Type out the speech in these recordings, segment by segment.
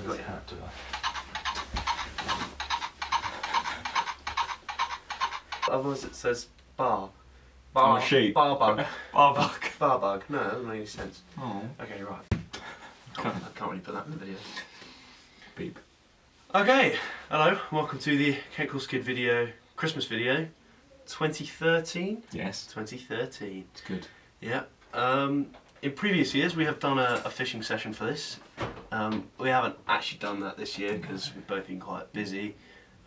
I've got your hat, do I? Otherwise it says bar. Bar. a sheep. Bar bug. Bar bug. bar bug. No, that doesn't make any sense. Oh. Okay, right. I can't, I can't really put that in the video. Beep. Okay, hello, welcome to the Kent Coarse Kid video, Christmas video, 2013? Yes. 2013. It's good. Yeah. Um, in previous years, we have done a, a fishing session for this. Um, we haven't actually done that this year because we've both been quite busy.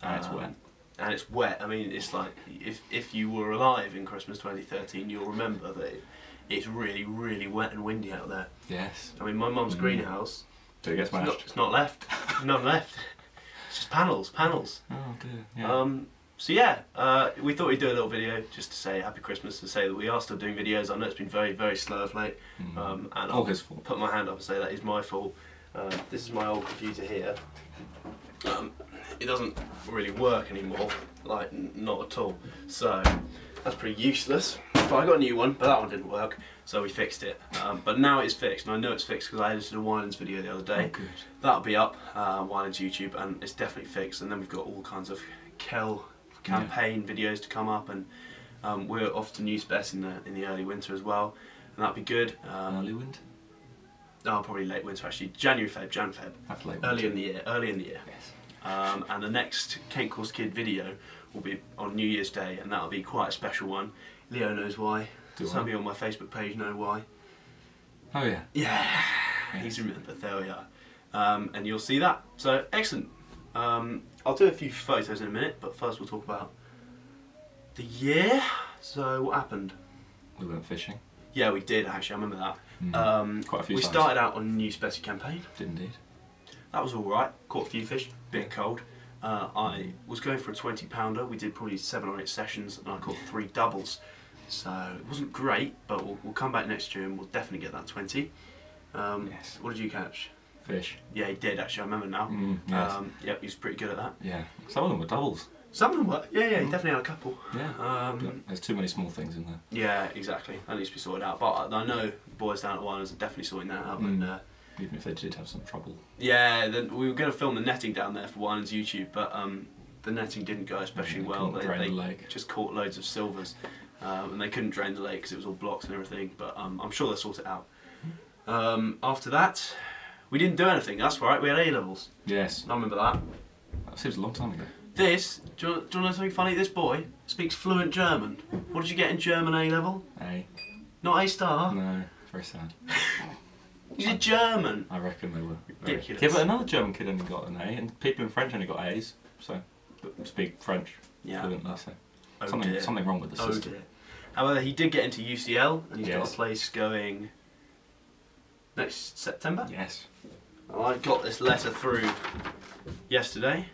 And it's Um, wet. And it's wet. I mean, it's like if if you were alive in Christmas 2013, you'll remember that it, it's really, really wet and windy out there. Yes. I mean, my mum's Mm. greenhouse, Do it get it's not, smashed? it's not left. None left. It's just panels, panels. Oh dear. Yeah. Um, so yeah, uh, we thought we'd do a little video just to say Happy Christmas, and say that we are still doing videos. I know it's been very, very slow of late, Mm. um, and I'll his fault. put my hand up and say that is my fault. Uh, this is my old computer here. Um, it doesn't really work anymore, like not at all. So that's pretty useless. But I got a new one, but that one didn't work, so we fixed it. Um, but now it's fixed, and I know it's fixed because I edited a Wylands video the other day. Oh. That'll be up, uh, Wylands YouTube, and it's definitely fixed. And then we've got all kinds of Kel campaign videos to come up, and um, we're off to New Spec in the in the early winter as well, and that'll be good. Um, Early wind. Oh, probably late winter actually. January, Feb, Jan, Feb. That's late Early winter. in the year. Early in the year. Yes. Um, and the next Kent Coarse Kid video will be on New Year's Day, and that'll be quite a special one. Leo knows why. Do Some I? of you on my Facebook page know why. Oh yeah. Yeah, he's remembered. There we are. Um, and you'll see that. So excellent. Um, I'll do a few photos in a minute, but first we'll talk about the year. So what happened? We went fishing. Yeah, we did actually. I remember that. Mhm. Um, Quite a few we times. started out on a new Specie campaign. Did indeed. That was all right. Caught a few fish. Bit cold. Uh, I was going for a 20 pounder. We did probably seven or eight sessions, and I caught three doubles. So it wasn't great, but we'll, we'll come back next year and we'll definitely get that 20. Um, Yes. What did you catch? Fish. Yeah, he did actually. I remember now. Mm, yes. Um, yep, he was pretty good at that. yeah. Some of them were doubles. Some of them were. Yeah, yeah, he definitely had a couple. Yeah. Um, There's too many small things in there. yeah, exactly. That needs to be sorted out. But I, I know boys down at Wylands are definitely sorting that out. And Mm. uh, Even if they did have some trouble. yeah, then we were going to film the netting down there for Wylands YouTube, but um, the netting didn't go especially Yeah, well. They, drain they the lake. just caught loads of silvers, um, and they couldn't drain the lake because it was all blocks and everything. But um, I'm sure they'll sort it out. Um, after that, we didn't do anything. That's right. We had A levels. Yes. I remember that. That seems a long time ago. This, do you, want, do you know something funny? This boy speaks fluent German. What did you get in German A level? A. Not A star. No. Very sad. He's a German. I reckon they were. very- Ridiculous. Yeah, but another German kid only got an A, and people in French only got A's. So, speak French Yeah. fluently. So Oh something, dear. something wrong with the Oh system. However, he did get into UCL, and he's got a place going next September. Yes. Well, I got this letter through yesterday.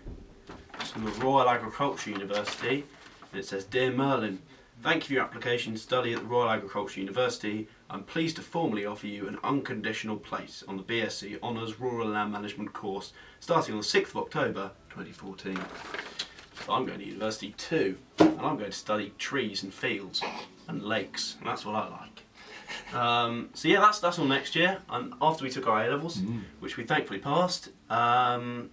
It's from the Royal Agricultural University, and it says, Dear Merlin, thank you for your application to study at the Royal Agricultural University. I'm pleased to formally offer you an unconditional place on the BSc Honours Rural Land Management course starting on the 6th of October 2014. So I'm going to university too, and I'm going to study trees and fields and lakes, and that's what I like. Um, so yeah, that's that's all next year. And after we took our A levels, Mm. which we thankfully passed. Um,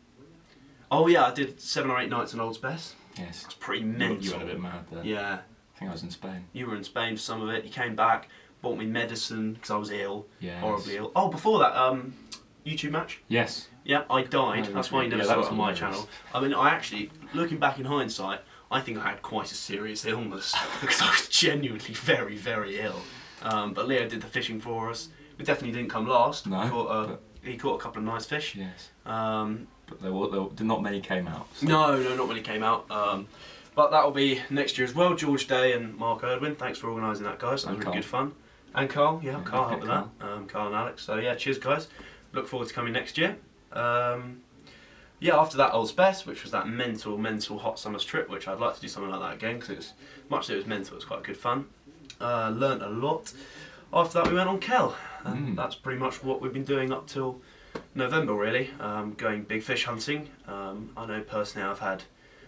oh yeah, I did seven or eight nights in Old Spess. Yes. It's pretty mental. you went a bit mad there. Yeah, I think I was in Spain. you were in Spain for some of it. You came back, bought me medicine because I was ill, Yes. horribly ill. Oh, before that, um, YouTube match. Yes. Yeah, I died. Oh, That's why you never yeah, saw it on my hilarious. channel. I mean, I actually, looking back in hindsight, I think I had quite a serious illness because I was genuinely very, very ill. Um, but Leo did the fishing for us. We definitely didn't come last. No, He caught a, but- he caught a couple of nice fish. Yes. Um, But there were, there were not many came out. so- no, no, not many came out. Um, but that'll be next year as well. George Day and Mark Erdwin. Thanks for organising that, guys. That was And really Carl. good fun. And Carl, yeah, Yeah, Carl helped with that. Um, Carl and Alex. So yeah, cheers, guys. Look forward to coming next year. Um, yeah, after that Old Spess, which was that mental, mental hot summer's trip, which I'd like to do something like that again because it was much as it was mental, it was quite good fun. Uh, learnt a lot. After that, we went on Kel, and Mm. that's pretty much what we've been doing up till November, really. Um, going big fish hunting. Um, I know personally, I've had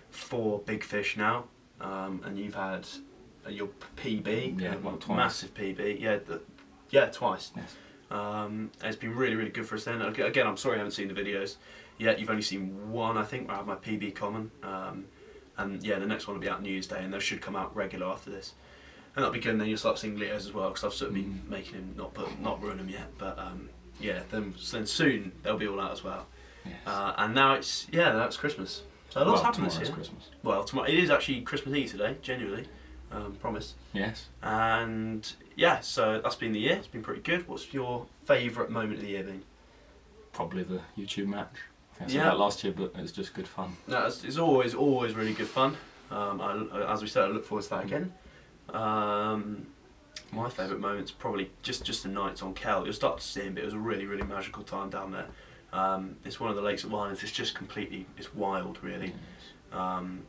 four big fish now, um, and you've had uh, your PB, Yeah, well, twice. massive PB. Yeah, the, yeah, twice. Yes. Um, it's been really, really good for us then. Again, I'm sorry I haven't seen the videos yet. You've only seen one, I think, where I have my PB common. Um, and yeah, the next one will be out New Year's Day, and those should come out regular after this. And that'll be good. And then you'll start seeing Leo's as well, because I've sort of been Mm. making him not put, not ruin them yet. But um, yeah, then, then soon they'll be all out as well. Yes. Uh, and now it's yeah, now it's Christmas. So lots well, happened this year. Christmas. Well, tomorrow it is actually Christmas Eve today, genuinely. Um, promise. Yes. And yeah, so that's been the year. It's been pretty good. What's your favourite moment of the year been? Probably the YouTube match. I said Yeah. that last year, but it was just good fun. No, it's, it's always always really good fun. Um, I, as we said, I look forward to that again. Um, my favourite moment's probably just just the nights on Kel. You'll start to see him, but it was a really really magical time down there. Um, it's one of the lakes at Wylands. It's just completely it's wild, really. Um,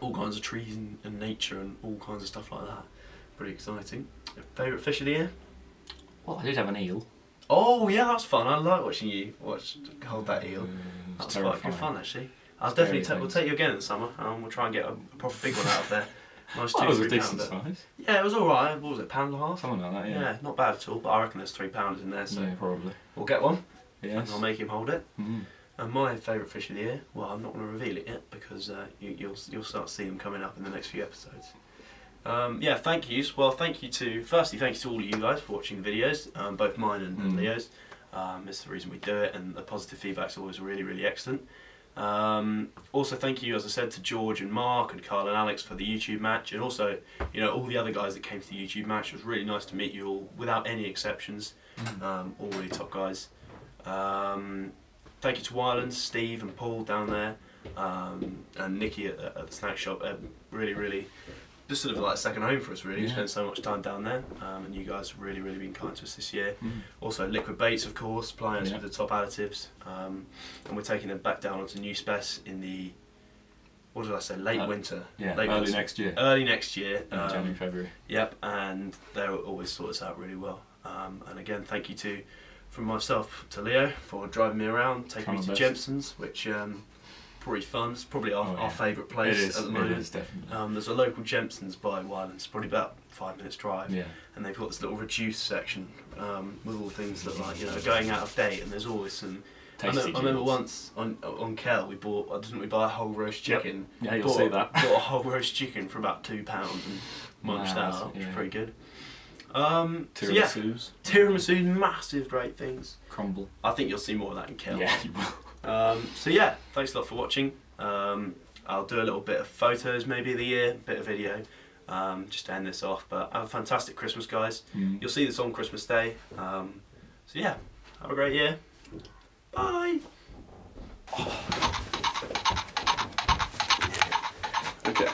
all kinds of trees and, and nature and all kinds of stuff like that. Pretty exciting. Favourite fish of the year? Well, I did have an eel. Oh yeah, that's fun. I like watching you watch hold that eel. Was That's quite good fun actually. I'll Scary definitely take, we'll take you again in the summer and we'll try and get a, a proper big one out of there. Nice two, it was a three decent pounder. size. Yeah, it was alright. What was it, pound and a half? Something like that, Yeah. yeah. not bad at all. But I reckon there's three pounds in there, so yeah, probably. we'll get one Yes. and I'll make him hold it. Mm. And my favourite fish of the year, well, I'm not going to reveal it yet because uh, you, you'll you'll start seeing them coming up in the next few episodes. Um, yeah, thank yous. Well, thank you to firstly, thank you to all of you guys for watching the videos, um, both mine and, and Mm. Leo's. Um, it's the reason we do it, and the positive feedback's always really, really excellent. Um, also, thank you, as I said, to George and Mark and Carl and Alex for the YouTube match, and also, you know, all the other guys that came to the YouTube match. It was really nice to meet you all, without any exceptions. Um, all really top guys. Um, thank you to Wylands, Steve and Paul down there, um, and Nikki at, the- at the snack shop. Um, really, really, just sort of like a second home for us. Really, we Yeah. spent so much time down there, um, and you guys have really, really been kind to us this year. Mm. Also, Liquid Baits, of course, supplying us Yeah. with the top additives, um, and we're taking them back down onto new spec in the what did I say? Late Uh, winter. Yeah, late early winter- next year. Early next year. in um, January, February. Yep, and they always sort us out really well. Um, and again, thank you to from myself to Leo for driving me around, taking Trying me to best. Jempson's, which um, probably fun. It's probably our, Oh, our favourite place is, at the moment. is, definitely. Um, there's a local Jempson's by Wylands, it's probably about five minutes drive, yeah. and they've got this little reduced section um, with all things that like you know are going out of date, and there's always some. I, know, I remember once on on Kel we bought. uh, Didn't we buy a whole roast Yep. chicken? Yeah, you'll bought, see that. Bought a whole roast chicken for about two pounds and munched Mad, that up. Which was pretty good. Um, so yeah, Tiramisus, tiramisu, massive, great things. crumble. I think you'll see more of that in Kel. Yeah, you will. Um, so yeah, thanks a lot for watching. Um, I'll do a little bit of photos maybe of the year, a bit of video, um, just to end this off. But have a fantastic Christmas, guys. Mm. You'll see this on Christmas Day. Um, so yeah, have a great year. Bye. Okay.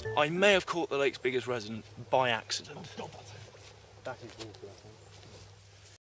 Viewers, I may have caught the lake's biggest resident by accident. That is think.